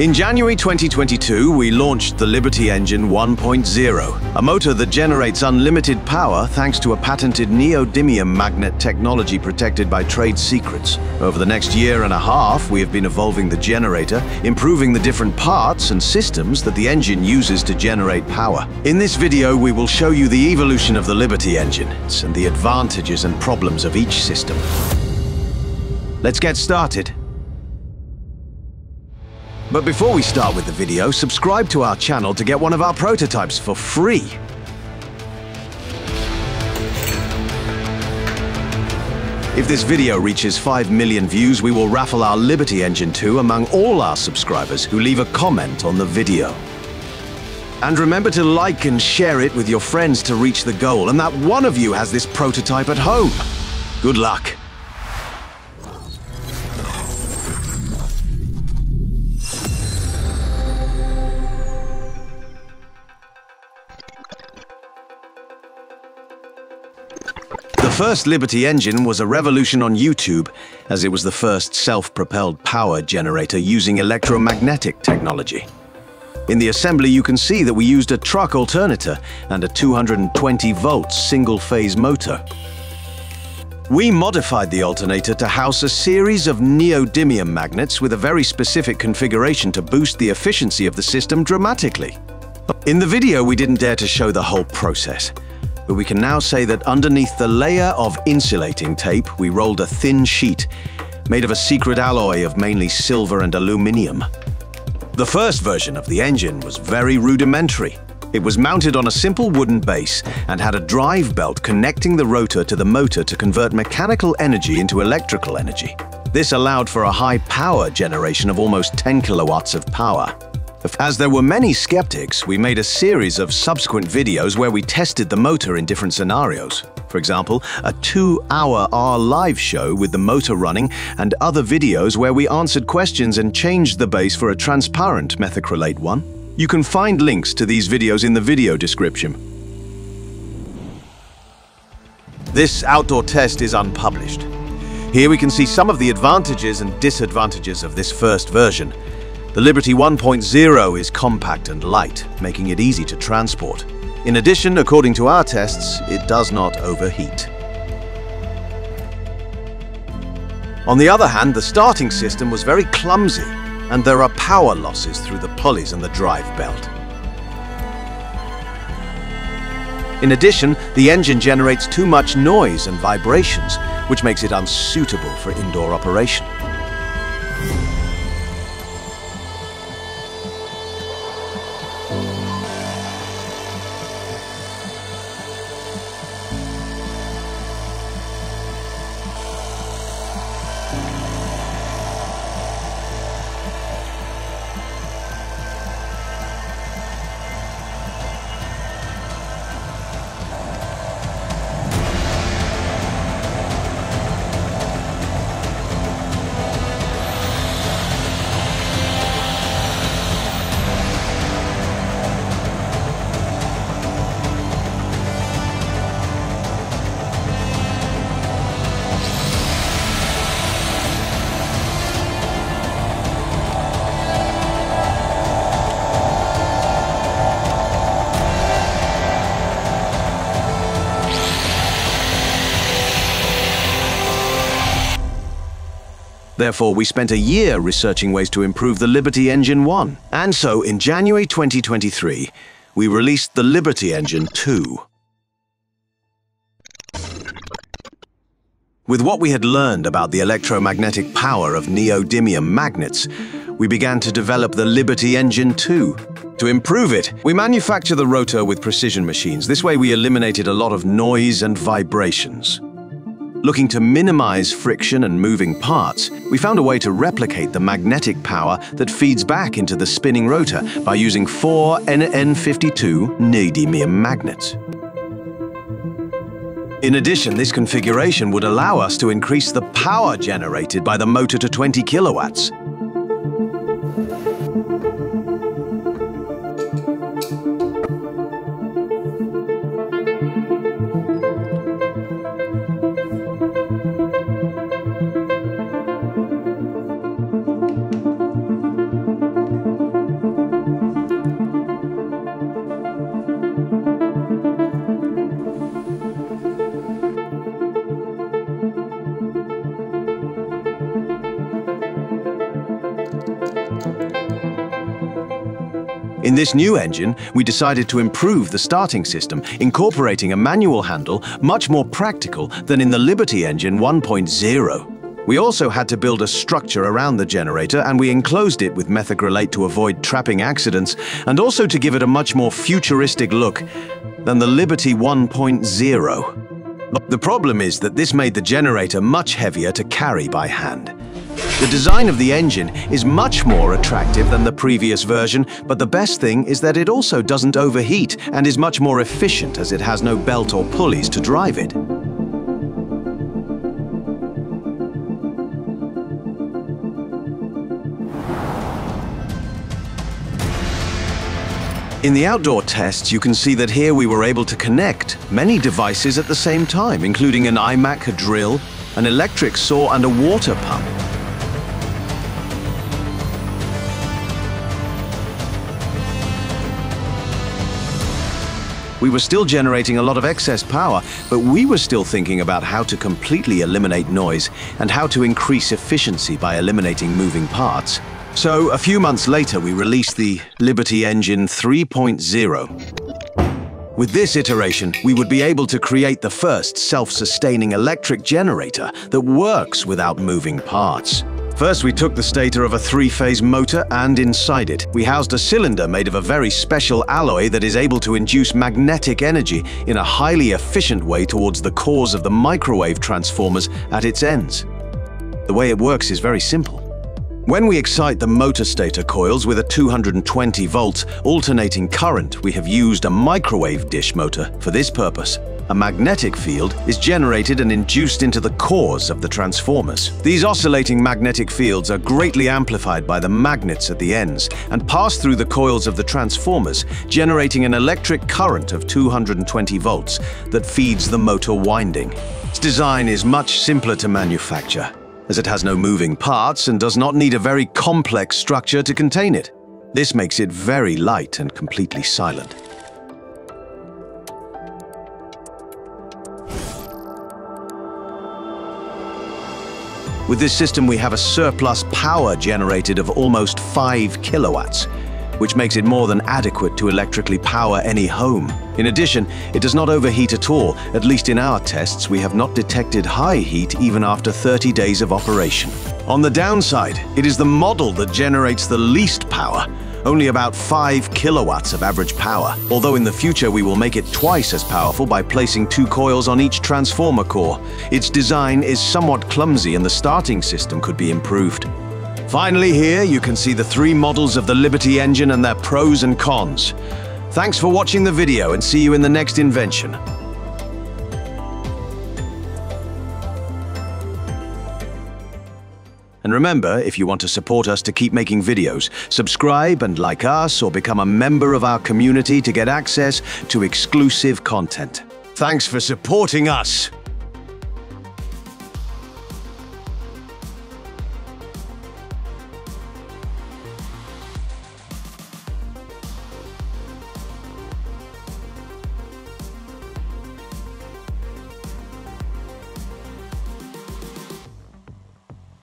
In January 2022, we launched the Liberty Engine 1.0, a motor that generates unlimited power thanks to a patented neodymium magnet technology protected by trade secrets. Over the next year and a half, we have been evolving the generator, improving the different parts and systems that the engine uses to generate power. In this video, we will show you the evolution of the Liberty engine and the advantages and problems of each system. Let's get started. But before we start with the video, subscribe to our channel to get one of our prototypes for free. If this video reaches 5 million views, we will raffle our Liberty Engine 2 among all our subscribers who leave a comment on the video. And remember to like and share it with your friends to reach the goal, and that one of you has this prototype at home. Good luck. The first Liberty engine was a revolution on YouTube, as it was the first self-propelled power generator using electromagnetic technology. In the assembly you can see that we used a truck alternator and a 220 volts single-phase motor. We modified the alternator to house a series of neodymium magnets with a very specific configuration to boost the efficiency of the system dramatically. In the video we didn't dare to show the whole process, but we can now say that underneath the layer of insulating tape, we rolled a thin sheet made of a secret alloy of mainly silver and aluminium. The first version of the engine was very rudimentary. It was mounted on a simple wooden base and had a drive belt connecting the rotor to the motor to convert mechanical energy into electrical energy. This allowed for a high power generation of almost 10 kilowatts of power. As there were many skeptics, we made a series of subsequent videos where we tested the motor in different scenarios. For example, a two-hour R live show with the motor running and other videos where we answered questions and changed the base for a transparent methacrylate one. You can find links to these videos in the video description. This outdoor test is unpublished. Here we can see some of the advantages and disadvantages of this first version. The Liberty 1.0 is compact and light, making it easy to transport. In addition, according to our tests, it does not overheat. On the other hand, the starting system was very clumsy, and there are power losses through the pulleys and the drive belt. In addition, the engine generates too much noise and vibrations, which makes it unsuitable for indoor operation. Therefore, we spent a year researching ways to improve the Liberty Engine 1. And so, in January 2023, we released the Liberty Engine 2. With what we had learned about the electromagnetic power of neodymium magnets, we began to develop the Liberty Engine 2. To improve it, we manufacture the rotor with precision machines. This way we eliminated a lot of noise and vibrations. Looking to minimize friction and moving parts, we found a way to replicate the magnetic power that feeds back into the spinning rotor by using four NN52 neodymium magnets. In addition, this configuration would allow us to increase the power generated by the motor to 20 kilowatts, In this new engine, we decided to improve the starting system, incorporating a manual handle much more practical than in the Liberty engine 1.0. We also had to build a structure around the generator and we enclosed it with methacrylate to avoid trapping accidents and also to give it a much more futuristic look than the Liberty 1.0. The problem is that this made the generator much heavier to carry by hand. The design of the engine is much more attractive than the previous version, but the best thing is that it also doesn't overheat and is much more efficient as it has no belt or pulleys to drive it. In the outdoor tests, you can see that here we were able to connect many devices at the same time, including an iMac, drill, an electric saw and a water pump. We were still generating a lot of excess power, but we were still thinking about how to completely eliminate noise and how to increase efficiency by eliminating moving parts. So, a few months later, we released the Liberty Engine 3.0. With this iteration, we would be able to create the first self-sustaining electric generator that works without moving parts. First, we took the stator of a three-phase motor and inside it, we housed a cylinder made of a very special alloy that is able to induce magnetic energy in a highly efficient way towards the cores of the microwave transformers at its ends. The way it works is very simple. When we excite the motor stator coils with a 220 volts alternating current, we have used a microwave dish motor for this purpose a magnetic field is generated and induced into the cores of the transformers. These oscillating magnetic fields are greatly amplified by the magnets at the ends and pass through the coils of the transformers, generating an electric current of 220 volts that feeds the motor winding. Its design is much simpler to manufacture, as it has no moving parts and does not need a very complex structure to contain it. This makes it very light and completely silent. With this system, we have a surplus power generated of almost 5 kilowatts, which makes it more than adequate to electrically power any home. In addition, it does not overheat at all. At least in our tests, we have not detected high heat even after 30 days of operation. On the downside, it is the model that generates the least power, only about 5 kilowatts of average power, although in the future we will make it twice as powerful by placing two coils on each transformer core. Its design is somewhat clumsy and the starting system could be improved. Finally here you can see the three models of the Liberty engine and their pros and cons. Thanks for watching the video and see you in the next invention. And remember, if you want to support us to keep making videos, subscribe and like us or become a member of our community to get access to exclusive content. Thanks for supporting us!